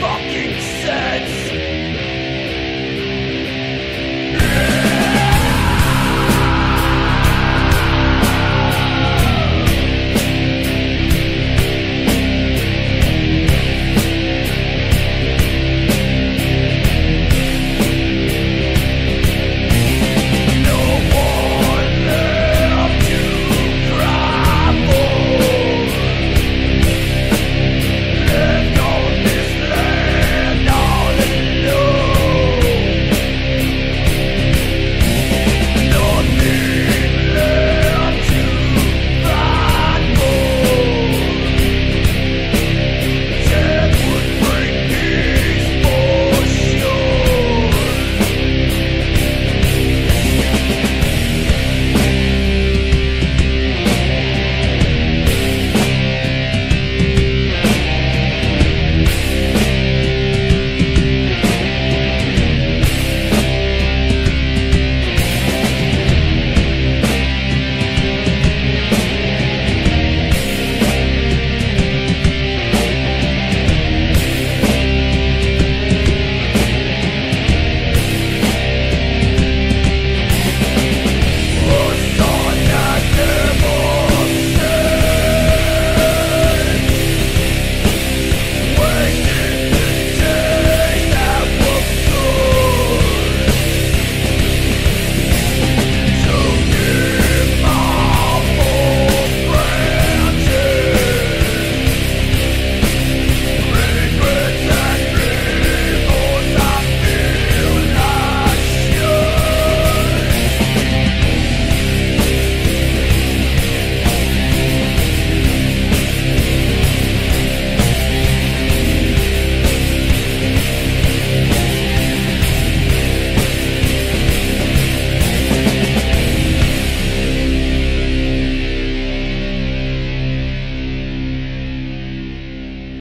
fucking sense!